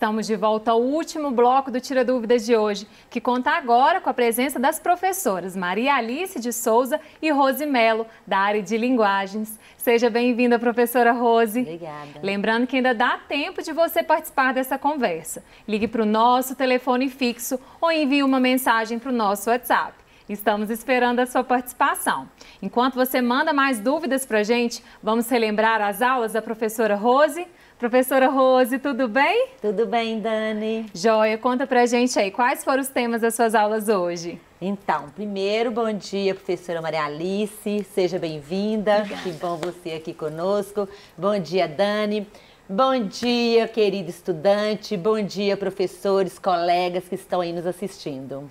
Estamos de volta ao último bloco do Tira Dúvidas de hoje, que conta agora com a presença das professoras Maria Alice de Souza e Rose Melo, da área de linguagens. Seja bem-vinda, professora Rose. Obrigada. Lembrando que ainda dá tempo de você participar dessa conversa. Ligue para o nosso telefone fixo ou envie uma mensagem para o nosso WhatsApp. Estamos esperando a sua participação. Enquanto você manda mais dúvidas para a gente, vamos relembrar as aulas da professora Rose. Professora Rose, tudo bem? Tudo bem, Dani. Joia, conta pra gente aí, quais foram os temas das suas aulas hoje? Então, primeiro, bom dia, professora Maria Alice, seja bem-vinda, que bom você aqui conosco. Bom dia, Dani. Bom dia, querido estudante, bom dia, professores, colegas que estão aí nos assistindo.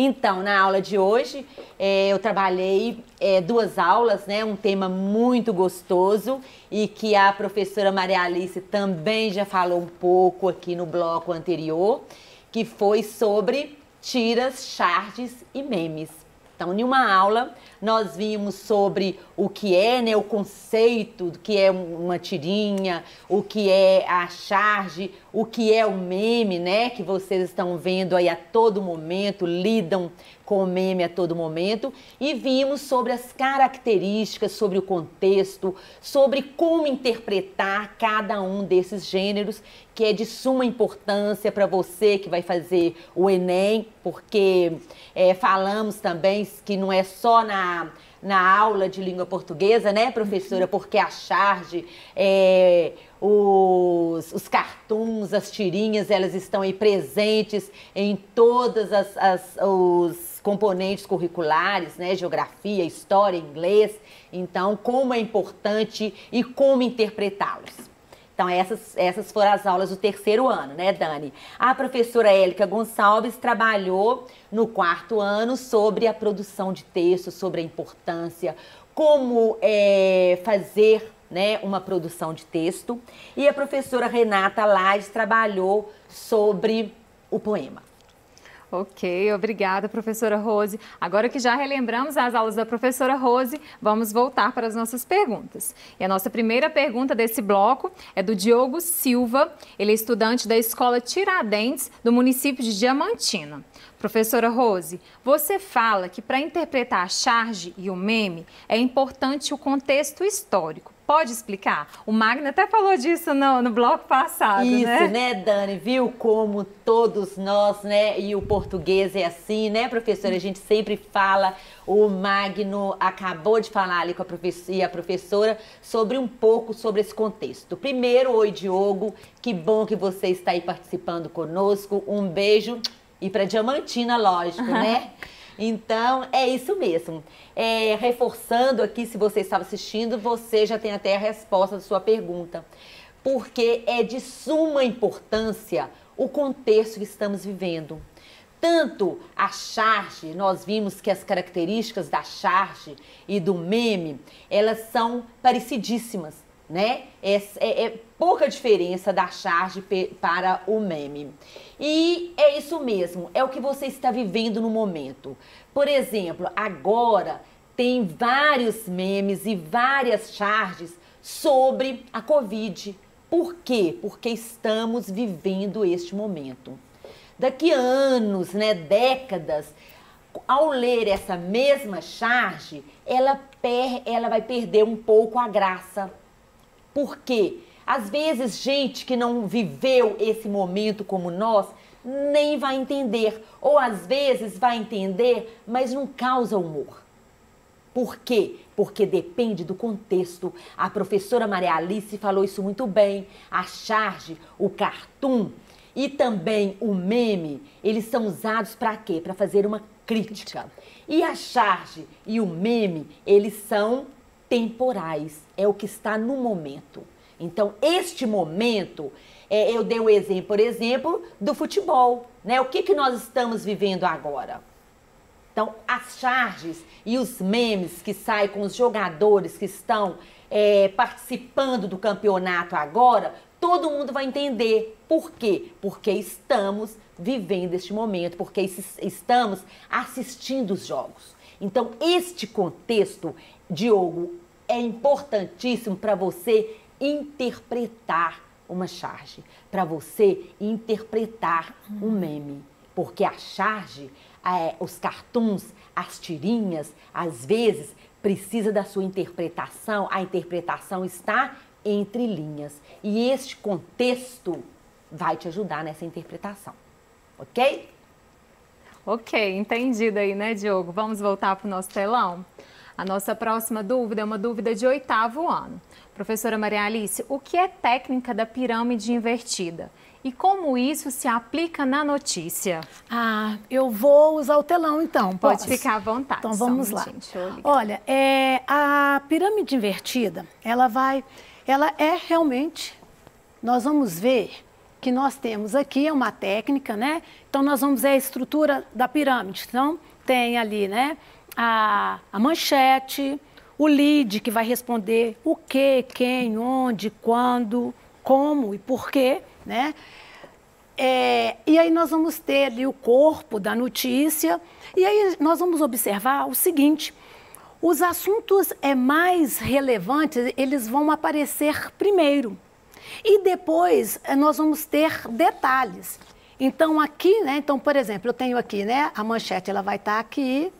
Então, na aula de hoje, é, eu trabalhei é, duas aulas, né? Um tema muito gostoso e que a professora Maria Alice também já falou um pouco aqui no bloco anterior, que foi sobre tiras, charges e memes. Então, em uma aula, nós vimos sobre o que é né, o conceito, do que é uma tirinha, o que é a charge, o que é o meme, né? Que vocês estão vendo aí a todo momento, lidam com o meme a todo momento. E vimos sobre as características, sobre o contexto, sobre como interpretar cada um desses gêneros, que é de suma importância para você que vai fazer o Enem, porque é, falamos também que não é só na na aula de língua portuguesa, né, professora? Uhum. Porque a charge, é, os, os cartoons, as tirinhas, elas estão aí presentes em todas as, as os componentes curriculares, né? Geografia, história, inglês. Então, como é importante e como interpretá-los. Então, essas, essas foram as aulas do terceiro ano, né, Dani? A professora Élica Gonçalves trabalhou no quarto ano sobre a produção de texto, sobre a importância, como é, fazer né, uma produção de texto. E a professora Renata Lage trabalhou sobre o poema. Ok, obrigada, professora Rose. Agora que já relembramos as aulas da professora Rose, vamos voltar para as nossas perguntas. E a nossa primeira pergunta desse bloco é do Diogo Silva. Ele é estudante da Escola Tiradentes, do município de Diamantina. Professora Rose, você fala que para interpretar a charge e o meme é importante o contexto histórico. Pode explicar? O Magno até falou disso no, no bloco passado, Isso, né? né, Dani? Viu como todos nós, né, e o português é assim, né, professora? A gente sempre fala, o Magno acabou de falar ali com a professora, e a professora sobre um pouco sobre esse contexto. Primeiro, oi, Diogo, que bom que você está aí participando conosco. Um beijo e para Diamantina, lógico, né? Então, é isso mesmo. É, reforçando aqui, se você estava assistindo, você já tem até a resposta da sua pergunta. Porque é de suma importância o contexto que estamos vivendo. Tanto a charge, nós vimos que as características da charge e do meme, elas são parecidíssimas, né? É, é, é pouca diferença da charge para o meme. E é isso mesmo, é o que você está vivendo no momento. Por exemplo, agora tem vários memes e várias charges sobre a Covid. Por quê? Porque estamos vivendo este momento. Daqui anos, né, décadas, ao ler essa mesma charge, ela, per, ela vai perder um pouco a graça. Por quê? Às vezes, gente que não viveu esse momento como nós, nem vai entender. Ou às vezes vai entender, mas não causa humor. Por quê? Porque depende do contexto. A professora Maria Alice falou isso muito bem. A charge, o cartoon e também o meme, eles são usados para quê? Para fazer uma crítica. E a charge e o meme, eles são temporais. É o que está no momento. Então, este momento, é, eu dei o exemplo, por exemplo, do futebol. Né? O que, que nós estamos vivendo agora? Então, as charges e os memes que saem com os jogadores que estão é, participando do campeonato agora, todo mundo vai entender. Por quê? Porque estamos vivendo este momento, porque estamos assistindo os jogos. Então, este contexto, Diogo, é importantíssimo para você interpretar uma charge? Para você interpretar um meme. Porque a charge, é, os cartoons, as tirinhas, às vezes precisa da sua interpretação. A interpretação está entre linhas. E este contexto vai te ajudar nessa interpretação. Ok? Ok, entendido aí, né, Diogo? Vamos voltar para o nosso telão? A nossa próxima dúvida é uma dúvida de oitavo ano. Professora Maria Alice, o que é técnica da pirâmide invertida? E como isso se aplica na notícia? Ah, eu vou usar o telão então. Pode posso? ficar à vontade. Então vamos um lá. Olha, é, a pirâmide invertida, ela vai, ela é realmente, nós vamos ver que nós temos aqui é uma técnica, né? Então nós vamos ver a estrutura da pirâmide. Então tem ali, né? A, a manchete, o lead que vai responder o que, quem, onde, quando, como e porquê, né? É, e aí nós vamos ter ali o corpo da notícia e aí nós vamos observar o seguinte: os assuntos é mais relevantes eles vão aparecer primeiro e depois é, nós vamos ter detalhes. Então aqui, né? Então por exemplo, eu tenho aqui, né? A manchete ela vai estar tá aqui,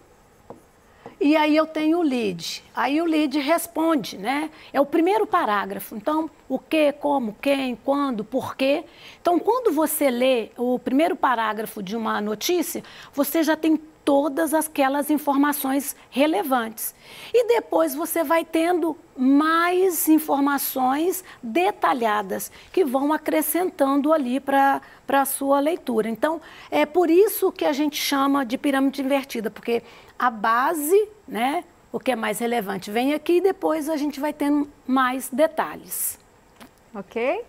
e aí eu tenho o lead. Aí o lead responde, né? É o primeiro parágrafo. Então, o que, como, quem, quando, por quê. Então, quando você lê o primeiro parágrafo de uma notícia, você já tem todas aquelas informações relevantes. E depois você vai tendo mais informações detalhadas que vão acrescentando ali para a sua leitura. Então, é por isso que a gente chama de pirâmide invertida, porque a base, né, o que é mais relevante, vem aqui e depois a gente vai tendo mais detalhes. Ok?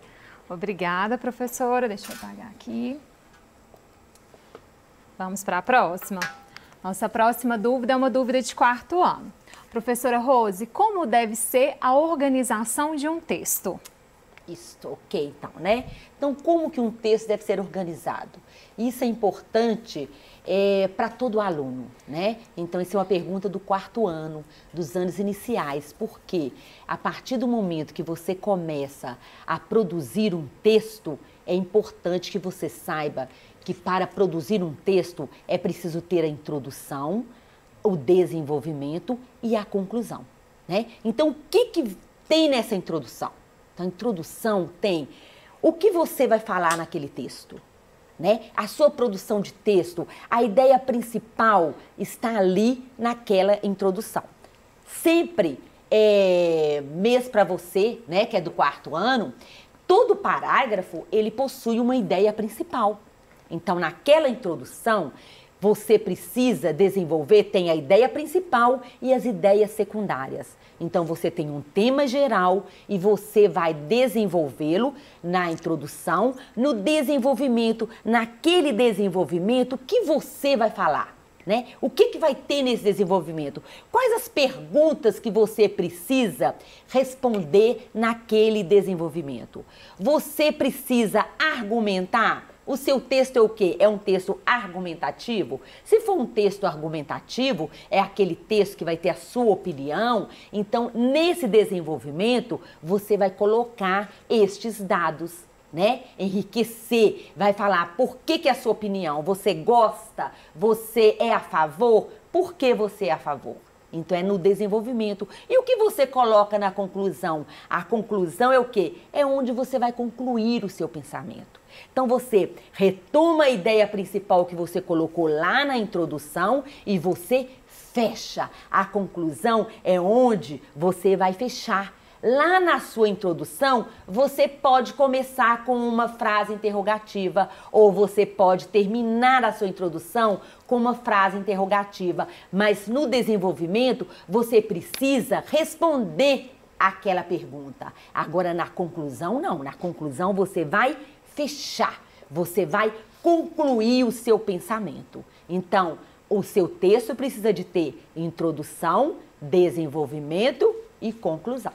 Obrigada, professora. Deixa eu apagar aqui. Vamos para a próxima. Nossa próxima dúvida é uma dúvida de quarto ano. Professora Rose, como deve ser a organização de um texto? Isso, ok, então, né? Então, como que um texto deve ser organizado? Isso é importante é, para todo aluno, né? Então, isso é uma pergunta do quarto ano, dos anos iniciais, porque a partir do momento que você começa a produzir um texto, é importante que você saiba que para produzir um texto é preciso ter a introdução, o desenvolvimento e a conclusão, né? Então, o que, que tem nessa introdução? Então, a introdução tem o que você vai falar naquele texto, né? A sua produção de texto, a ideia principal está ali naquela introdução. Sempre é, mês para você, né, que é do quarto ano, todo parágrafo ele possui uma ideia principal. Então, naquela introdução, você precisa desenvolver, tem a ideia principal e as ideias secundárias. Então você tem um tema geral e você vai desenvolvê-lo na introdução, no desenvolvimento, naquele desenvolvimento que você vai falar. Né? O que, que vai ter nesse desenvolvimento? Quais as perguntas que você precisa responder naquele desenvolvimento? Você precisa argumentar o seu texto é o quê? É um texto argumentativo? Se for um texto argumentativo, é aquele texto que vai ter a sua opinião. Então, nesse desenvolvimento, você vai colocar estes dados né? Enriquecer, vai falar por que, que é a sua opinião. Você gosta? Você é a favor? Por que você é a favor? Então é no desenvolvimento. E o que você coloca na conclusão? A conclusão é o quê? É onde você vai concluir o seu pensamento. Então você retoma a ideia principal que você colocou lá na introdução e você fecha. A conclusão é onde você vai fechar. Lá na sua introdução, você pode começar com uma frase interrogativa ou você pode terminar a sua introdução com uma frase interrogativa, mas no desenvolvimento você precisa responder aquela pergunta. Agora na conclusão não, na conclusão você vai fechar, você vai concluir o seu pensamento. Então, o seu texto precisa de ter introdução, desenvolvimento e conclusão.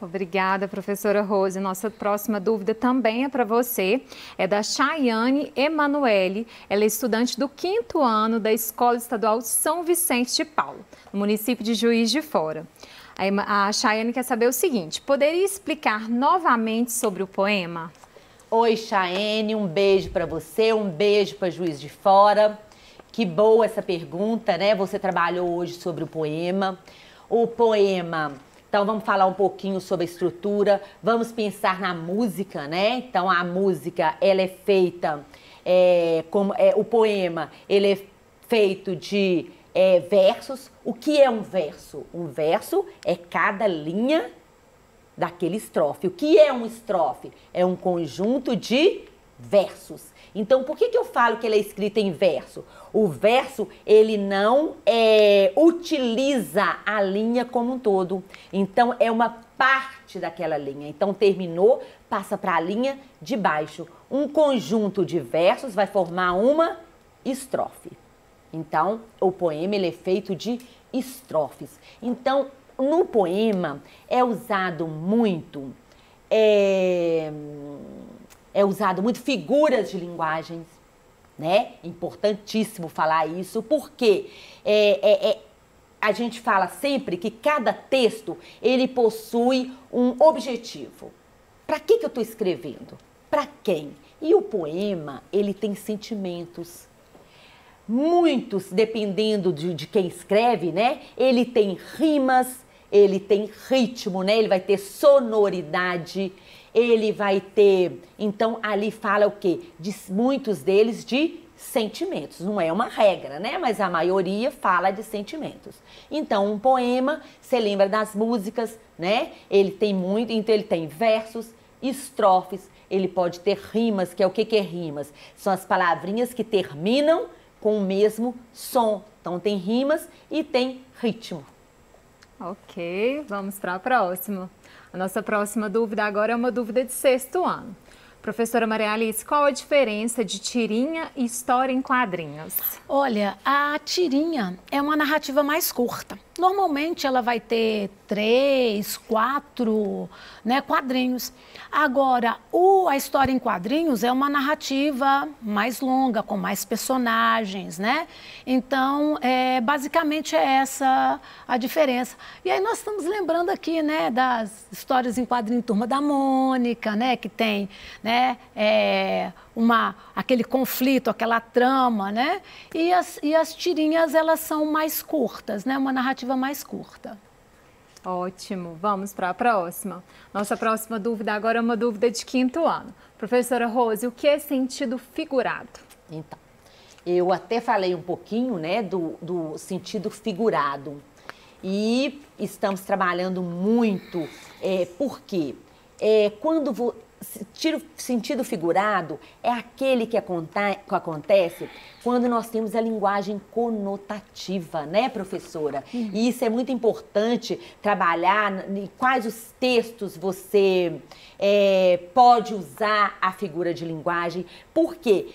Obrigada, professora Rose. Nossa próxima dúvida também é para você. É da Chayane Emanuele. Ela é estudante do quinto ano da Escola Estadual São Vicente de Paulo, no município de Juiz de Fora. A Chayane quer saber o seguinte: poderia explicar novamente sobre o poema? Oi, Chayane, um beijo para você, um beijo para Juiz de Fora. Que boa essa pergunta, né? Você trabalhou hoje sobre o poema. O poema então vamos falar um pouquinho sobre a estrutura, vamos pensar na música, né? Então a música ela é feita é, como é, o poema ele é feito de é, versos. O que é um verso? Um verso é cada linha daquele estrofe. O que é um estrofe? É um conjunto de versos. Então, por que, que eu falo que ele é escrito em verso? O verso, ele não é, utiliza a linha como um todo. Então, é uma parte daquela linha. Então, terminou, passa para a linha de baixo. Um conjunto de versos vai formar uma estrofe. Então, o poema ele é feito de estrofes. Então, no poema é usado muito é, é usado muito figuras de linguagens, né? Importantíssimo falar isso, porque é, é, é, a gente fala sempre que cada texto ele possui um objetivo. Para que, que eu estou escrevendo? Para quem? E o poema ele tem sentimentos. Muitos, dependendo de, de quem escreve, né? Ele tem rimas, ele tem ritmo, né? Ele vai ter sonoridade ele vai ter. Então, ali fala o quê? De muitos deles de sentimentos. Não é uma regra, né? Mas a maioria fala de sentimentos. Então, um poema, você lembra das músicas, né? Ele tem muito, então ele tem versos, estrofes, ele pode ter rimas, que é o que, que é rimas? São as palavrinhas que terminam com o mesmo som. Então, tem rimas e tem ritmo. Ok, vamos para a próxima. A nossa próxima dúvida agora é uma dúvida de sexto ano. Professora Maria Alice, qual a diferença de tirinha e história em quadrinhos? Olha, a tirinha é uma narrativa mais curta. Normalmente ela vai ter três, quatro né, quadrinhos. Agora, o, a história em quadrinhos é uma narrativa mais longa, com mais personagens, né? Então, é, basicamente é essa a diferença. E aí nós estamos lembrando aqui, né, das histórias em quadrinho Turma da Mônica, né, que tem, né, é, uma, aquele conflito, aquela trama, né? E as, e as tirinhas, elas são mais curtas, né? Uma narrativa mais curta. Ótimo, vamos para a próxima. Nossa próxima dúvida agora é uma dúvida de quinto ano. Professora Rose, o que é sentido figurado? Então, eu até falei um pouquinho né, do, do sentido figurado. E estamos trabalhando muito, é, porque é, quando tiro sentido figurado é aquele que, acontece quando nós temos a linguagem conotativa, né, professora? Uhum. E isso é muito importante trabalhar em quais os textos você é, pode usar a figura de linguagem. Por quê?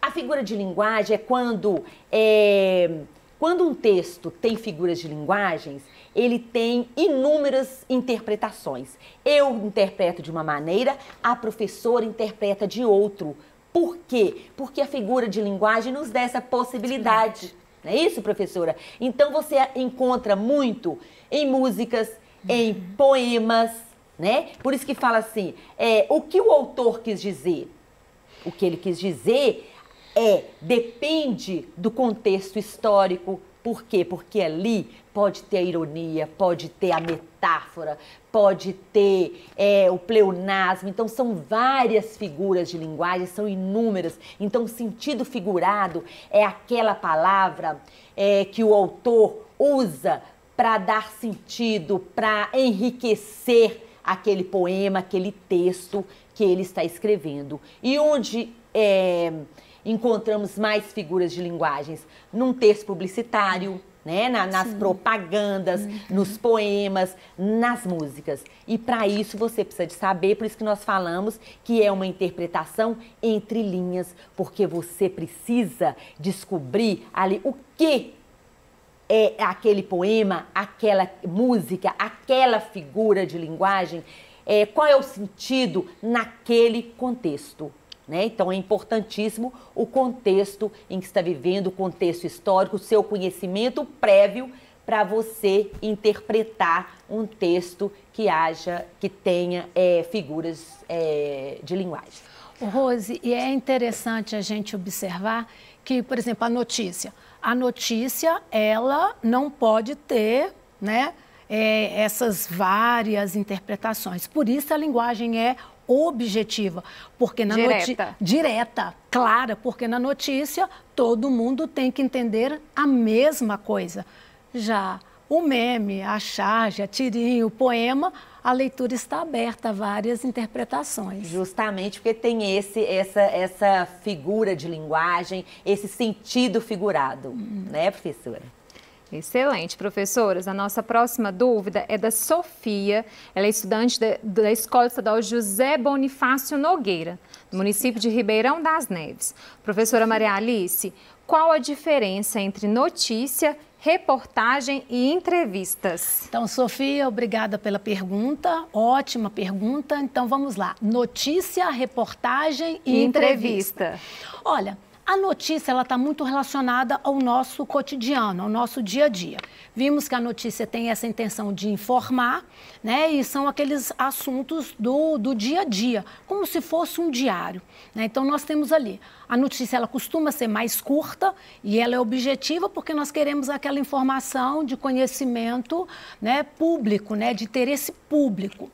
A figura de linguagem é quando, é, quando um texto tem figuras de linguagens, ele tem inúmeras interpretações. Eu interpreto de uma maneira, a professora interpreta de outro. Por quê? Porque a figura de linguagem nos dá essa possibilidade. Não é isso, professora? Então você encontra muito em músicas, em uhum. poemas, né? Por isso que fala assim, é, o que o autor quis dizer? O que ele quis dizer é depende do contexto histórico, por quê? Porque ali pode ter a ironia, pode ter a metáfora, pode ter é, o pleonasmo. Então, são várias figuras de linguagem, são inúmeras. Então, sentido figurado é aquela palavra é, que o autor usa para dar sentido, para enriquecer aquele poema, aquele texto que ele está escrevendo. E onde. É, encontramos mais figuras de linguagens num texto publicitário, né? Na, nas Sim. propagandas, uhum. nos poemas, nas músicas. E para isso você precisa de saber, por isso que nós falamos que é uma interpretação entre linhas, porque você precisa descobrir ali o que é aquele poema, aquela música, aquela figura de linguagem, é, qual é o sentido naquele contexto. Né? Então é importantíssimo o contexto em que está vivendo, o contexto histórico, o seu conhecimento prévio para você interpretar um texto que haja, que tenha é, figuras é, de linguagem. Rose, e é interessante a gente observar que, por exemplo, a notícia. A notícia, ela não pode ter, né, é, essas várias interpretações. Por isso a linguagem é objetiva, porque na direta. direta, clara, porque na notícia todo mundo tem que entender a mesma coisa. Já o meme, a charge, a tirinha, o poema, a leitura está aberta a várias interpretações. Justamente porque tem esse, essa, essa figura de linguagem, esse sentido figurado, hum. né, professora? Excelente, professoras. A nossa próxima dúvida é da Sofia. Ela é estudante de, da Escola Estadual José Bonifácio Nogueira, do município de Ribeirão das Neves. Professora Maria Alice, qual a diferença entre notícia reportagem e entrevistas. Então, Sofia, obrigada pela pergunta. Ótima pergunta. Então, vamos lá. Notícia, reportagem e, e entrevista. entrevista. Olha, a notícia ela está muito relacionada ao nosso cotidiano, ao nosso dia a dia. Vimos que a notícia tem essa intenção de informar, né? E são aqueles assuntos do, do dia a dia, como se fosse um diário. Né? Então nós temos ali a notícia, ela costuma ser mais curta e ela é objetiva porque nós queremos aquela informação de conhecimento, né? Público, né? De interesse público.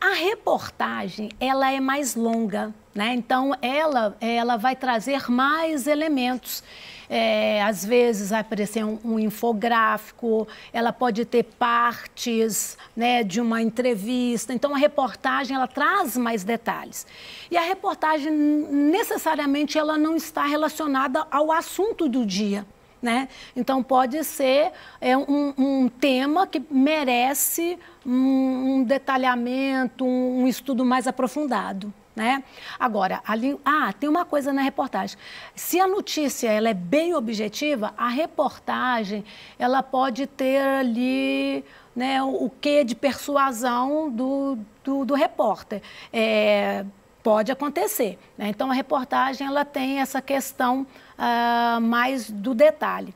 A reportagem, ela é mais longa, né? Então, ela, ela vai trazer mais elementos. É, às vezes vai aparecer um, um, infográfico, ela pode ter partes né, de uma entrevista. Então, a reportagem ela traz mais detalhes. E a reportagem, necessariamente, ela não está relacionada ao assunto do dia. Né? Então, pode ser é, um, um tema que merece um, um detalhamento, um, um, estudo mais aprofundado. Né? Agora, ali, ah, tem uma coisa na reportagem. Se a notícia ela é bem objetiva, a reportagem ela pode ter ali né, o, o quê de persuasão do, do, do repórter. É, pode acontecer. Né? Então, a reportagem ela tem essa questão uh, mais do detalhe.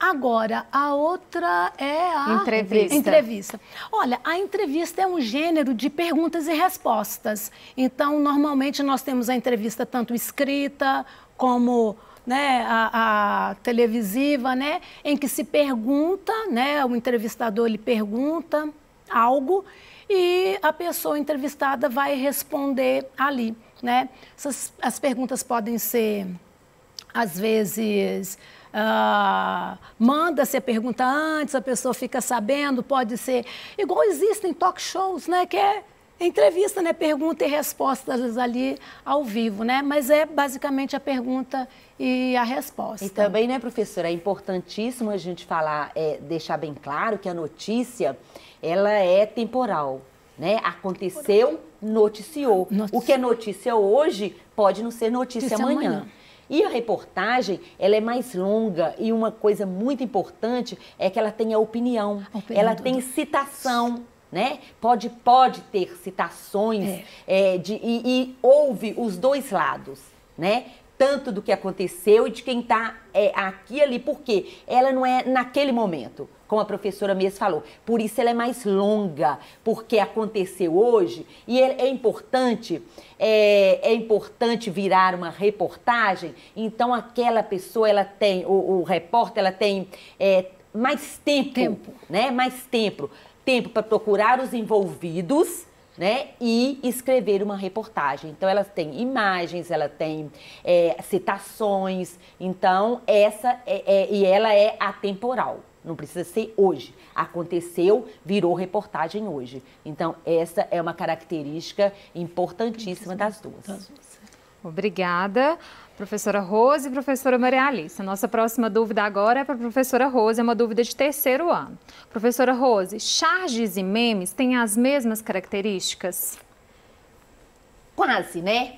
Agora, a outra é a entrevista. entrevista. Olha, a entrevista é um gênero de perguntas e respostas. Então, normalmente nós temos a entrevista tanto escrita como né, a, a, televisiva, né, em que se pergunta, né, o entrevistador ele pergunta algo e a pessoa entrevistada vai responder ali, né? Essas, as perguntas podem ser, às vezes, Uh, Manda-se a pergunta antes, a pessoa fica sabendo, pode ser. Igual existem talk shows, né? Que é entrevista, né? Pergunta e respostas ali ao vivo, né? Mas é basicamente a pergunta e a resposta. E também, né, professora, é importantíssimo a gente falar, é, deixar bem claro que a notícia, ela é temporal. Né? Aconteceu, noticiou. O que é notícia hoje pode não ser notícia, notícia amanhã. amanhã. E a reportagem, ela é mais longa e uma coisa muito importante é que ela tem a opinião, a opinião ela tem citação. Né? Pode, pode ter citações é. É, de, e, e ouve os dois lados, né? tanto do que aconteceu e de quem está é, aqui e ali, porque ela não é naquele momento, como a professora mesmo falou. Por isso ela é mais longa, porque aconteceu hoje e é, é importante, é, é, importante virar uma reportagem. Então aquela pessoa, ela tem, o, o repórter, ela tem é, mais tempo, tempo, né? Mais tempo, tempo para procurar os envolvidos né? E escrever uma reportagem. Então, ela tem imagens, ela tem é, citações. Então, essa é, é, e ela é atemporal. Não precisa ser hoje. Aconteceu, virou reportagem hoje. Então, essa é uma característica importantíssima das duas. Obrigada. Professora Rose e professora Maria Alice. A nossa próxima dúvida agora é para a professora Rose, é uma dúvida de terceiro ano. Professora Rose, charges e memes têm as mesmas características? Quase, né?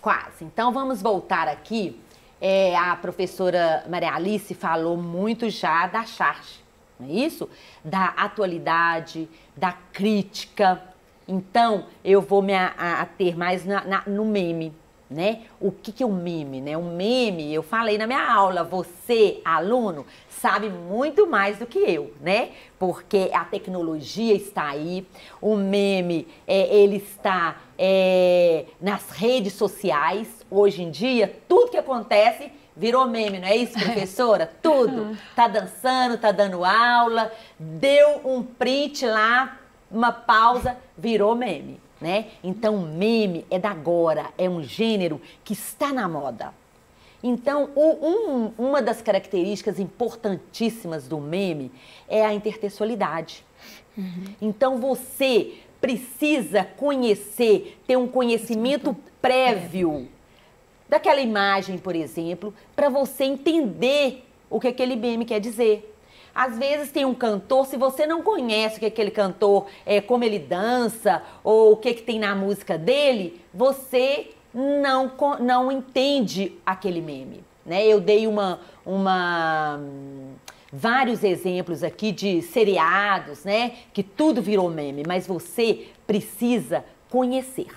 Quase. Então vamos voltar aqui. É, a professora Maria Alice falou muito já da charge, não é isso? Da atualidade, da crítica. Então eu vou me ater mais na, na, no meme né? O que, que é um meme, né? Um meme, eu falei na minha aula, você, aluno, sabe muito mais do que eu, né? Porque a tecnologia está aí, o meme, é, ele está é, nas redes sociais. Hoje em dia, tudo que acontece virou meme, não é isso, professora? Tudo. Tá dançando, tá dando aula, deu um print lá, uma pausa, virou meme né? Então, meme é da agora, é um gênero que está na moda. Então, um, uma das características importantíssimas do meme é a intertextualidade. Uhum. Então, você precisa conhecer, ter um conhecimento prévio daquela imagem, por exemplo, para você entender o que aquele meme quer dizer. Às vezes tem um cantor, se você não conhece o que aquele cantor, é, como ele dança, ou o que, que tem na música dele, você não, não entende aquele meme. Né? Eu dei uma, uma vários exemplos aqui de seriados, né? Que tudo virou meme, mas você precisa conhecer.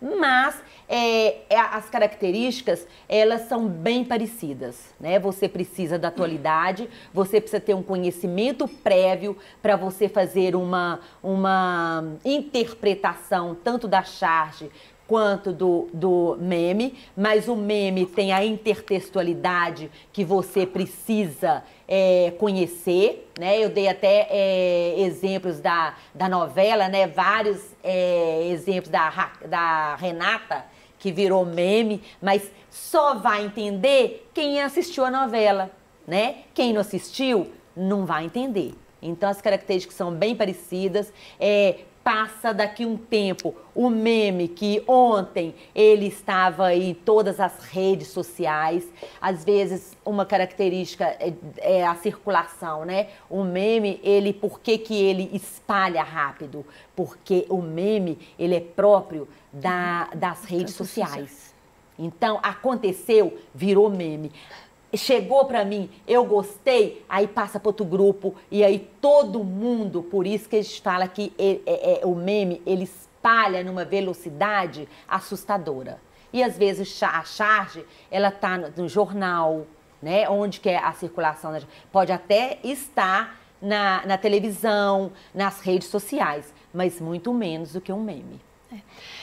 Mas é, é, as características elas são bem parecidas, né? Você precisa da atualidade, você precisa ter um conhecimento prévio para você fazer uma, uma interpretação tanto da charge quanto do, do meme, mas o meme tem a intertextualidade que você precisa é, conhecer, né? Eu dei até é, exemplos da, da novela, né? Vários é, exemplos da, da Renata, que virou meme, mas só vai entender quem assistiu a novela, né? Quem não assistiu não vai entender. Então as características são bem parecidas. É, passa daqui um tempo o meme que ontem ele estava em todas as redes sociais. Às vezes uma característica é, é, a circulação, né? O meme, ele por que, que ele espalha rápido? Porque o meme, ele é próprio da, das redes sociais. Então aconteceu, virou meme chegou para mim, eu gostei, aí passa para outro grupo e aí todo mundo, por isso que a gente fala que é, é, o meme ele espalha numa velocidade assustadora. E às vezes a charge ela tá no, no jornal, né, onde que é a circulação, pode até estar na, na televisão, nas redes sociais, mas muito menos do que um meme. É.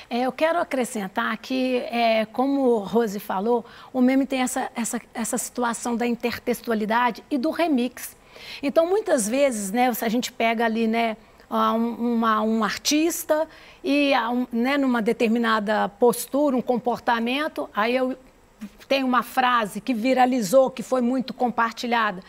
É, eu quero acrescentar que, é, como Rose falou, o meme tem essa, essa, essa situação da intertextualidade e do remix. Então, muitas vezes, né, a gente pega ali, né, uma, um artista e um, né, numa determinada postura, um comportamento, aí eu tenho uma frase que viralizou, que foi muito compartilhada.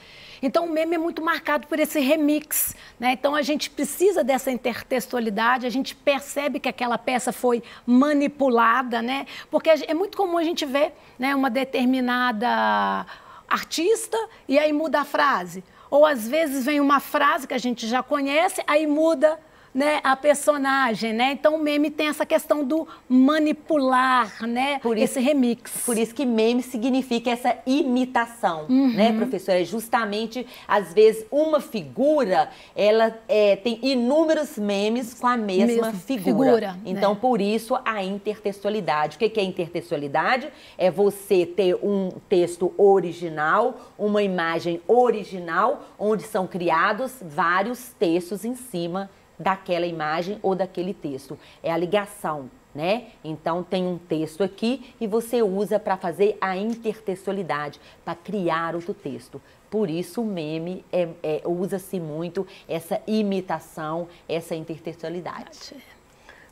Então o meme é muito marcado por esse remix, né? Então a gente precisa dessa intertextualidade, a gente percebe que aquela peça foi manipulada, né? Porque é muito comum a gente ver, né, uma determinada artista e aí muda a frase. Ou às vezes vem uma frase que a gente já conhece, aí muda né, a personagem, né? Então o meme tem essa questão do manipular, né? Por esse remix. Por isso que meme significa essa imitação, uhum. né, professora? É justamente, às vezes, uma figura, ela é, tem inúmeros memes com a mesma figura. figura. Então, né? por isso, a intertextualidade. O que é intertextualidade? É você ter um texto original, uma imagem original, onde são criados vários textos em cima daquela imagem ou daquele texto. É a ligação, né? Então tem um texto aqui e você usa para fazer a intertextualidade, para criar outro texto. Por isso o meme é, é, usa-se muito essa imitação, essa intertextualidade.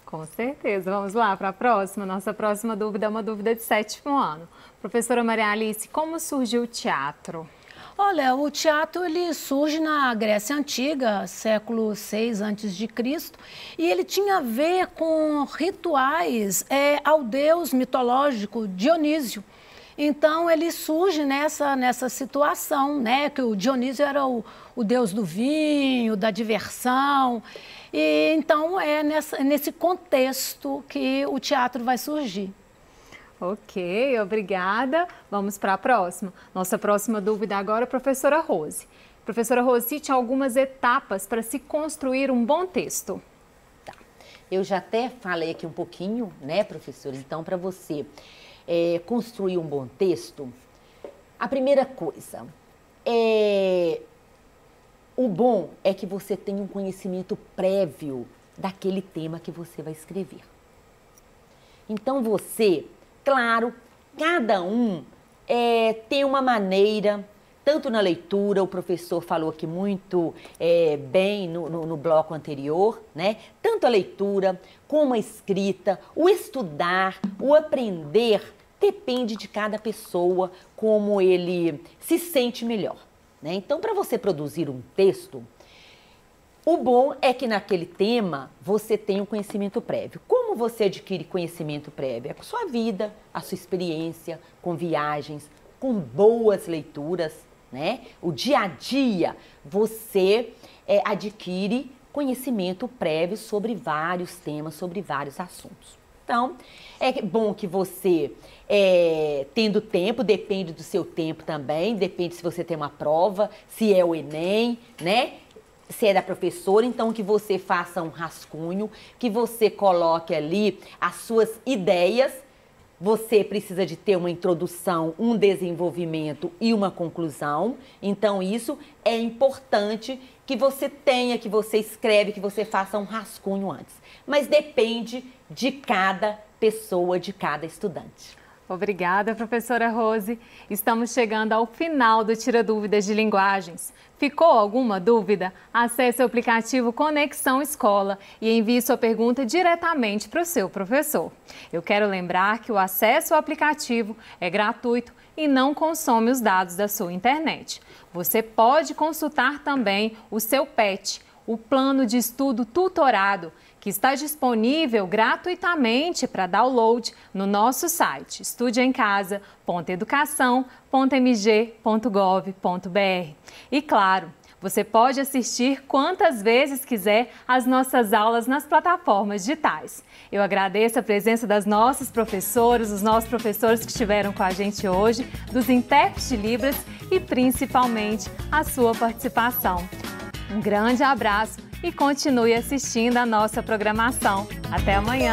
Com certeza. Vamos lá para a próxima. Nossa próxima dúvida é uma dúvida de sétimo ano. Professora Maria Alice, como surgiu o teatro? Olha, o teatro ele surge na Grécia Antiga, século VI a.C., e ele tinha a ver com rituais é, ao deus mitológico Dionísio. Então ele surge nessa, nessa situação, né? Que o Dionísio era o, o deus do vinho, da diversão. E então é nessa, nesse contexto que o teatro vai surgir. Ok, obrigada. Vamos para a próxima. Nossa próxima dúvida agora, professora Rose. Professora Rose, cite algumas etapas para se construir um bom texto. Tá. Eu já até falei aqui um pouquinho, né, professora? Então, para você é, construir um bom texto, a primeira coisa é o bom é que você tem um conhecimento prévio daquele tema que você vai escrever. Então você, claro, cada um é, tem uma maneira, tanto na leitura, o professor falou aqui muito é, bem no, no, no, bloco anterior, né? Tanto a leitura como a escrita, o estudar, o aprender, depende de cada pessoa, como ele se sente melhor. Né? Então, para você produzir um texto, o bom é que naquele tema você tem um conhecimento prévio. Você adquire conhecimento prévio? É com sua vida, a sua experiência, com viagens, com boas leituras, né? O dia a dia você é, adquire conhecimento prévio sobre vários temas, sobre vários assuntos. Então, é bom que você, é, tendo tempo, depende do seu tempo também, depende se você tem uma prova, se é o Enem, né? Se é da professora, então que você faça um rascunho, que você coloque ali as suas ideias. Você precisa de ter uma introdução, um desenvolvimento e uma conclusão. Então isso é importante que você tenha, que você escreve, que você faça um rascunho antes. Mas depende de cada pessoa, de cada estudante. Obrigada, professora Rose. Estamos chegando ao final do Tira Dúvidas de Linguagens. Ficou alguma dúvida? Acesse o aplicativo Conexão Escola e envie sua pergunta diretamente para o seu professor. Eu quero lembrar que o acesso ao aplicativo é gratuito e não consome os dados da sua internet. Você pode consultar também o seu PET, o plano de estudo tutorado que está disponível gratuitamente para download no nosso site estudeemcasa.educação.mg.gov.br. E claro, você pode assistir quantas vezes quiser as nossas aulas nas plataformas digitais. Eu agradeço a presença das nossas professoras, os nossos professores que estiveram com a gente hoje, dos intérpretes de Libras e principalmente a sua participação. Um grande abraço e continue assistindo a nossa programação. Até amanhã!